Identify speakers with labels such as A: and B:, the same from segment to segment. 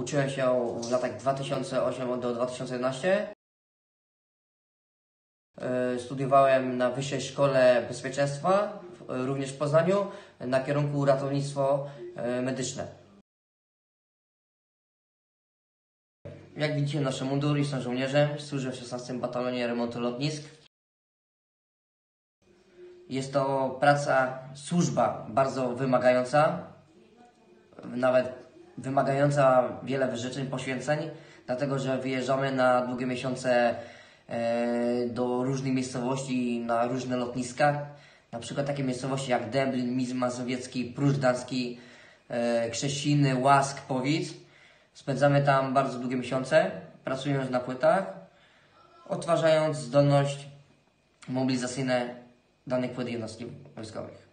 A: Uczyłem się w latach 2008 do 2011. E, Studiowałem na Wyższej Szkole Bezpieczeństwa, również w Poznaniu, na kierunku ratownictwo e, medyczne. Jak widzicie, nasze mundury, jestem żołnierzem, służę w 16 Batalonie Remontu Lotnisk. Jest to praca, służba bardzo wymagająca, nawet wymagająca wiele wyrzeczeń, poświęceń, dlatego że wyjeżdżamy na długie miesiące e, do różnych miejscowości, na różne lotniska. Na przykład takie miejscowości jak Deblin, Miz Mazowiecki, Pruszcz Gdański, e, Krzesiny, Łask, Powic. Spędzamy tam bardzo długie miesiące, pracując na płytach, odtwarzając zdolność mobilizacyjne danych płyt jednostki wojskowych.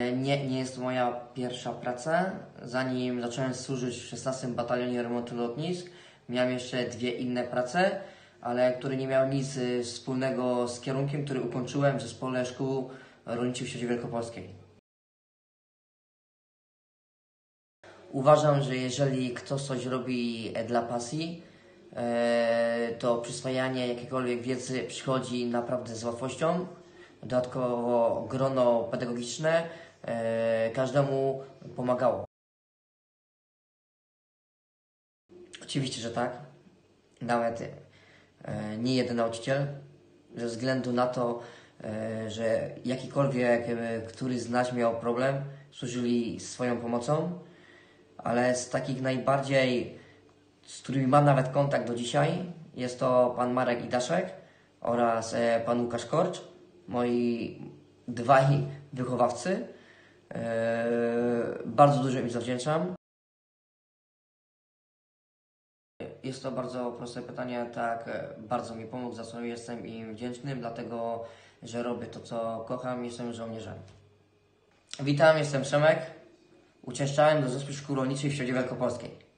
A: Nie, nie jest to moja pierwsza praca. Zanim zacząłem służyć w 16 Batalionie Remontu Lotnisk, miałem jeszcze dwie inne prace, ale które nie miały nic y, wspólnego z kierunkiem, który ukończyłem w Zespole Szkół Rolniczych w Sieci Wielkopolskiej. Uważam, że jeżeli ktoś coś robi e, dla pasji, e, to przyswajanie jakiejkolwiek wiedzy przychodzi naprawdę z łatwością. Dodatkowo grono pedagogiczne każdemu pomagało. Oczywiście, że tak. Nawet e, nie jeden nauczyciel, ze względu na to, e, że jakikolwiek, e, który z nas miał problem, służyli swoją pomocą, ale z takich najbardziej, z którymi mam nawet kontakt do dzisiaj, jest to pan Marek Idaszek oraz e, pan Łukasz Korcz, moi dwaj wychowawcy. E, bardzo dużo im zawdzięczam. Jest to bardzo proste pytanie, tak, bardzo mi pomógł, za co jestem im wdzięczny, dlatego, że robię to, co kocham, jestem żołnierzem. Witam, jestem Przemek. Uczęszczałem do Zespół Szkół Rolniczych w Środzie Wielkopolskiej.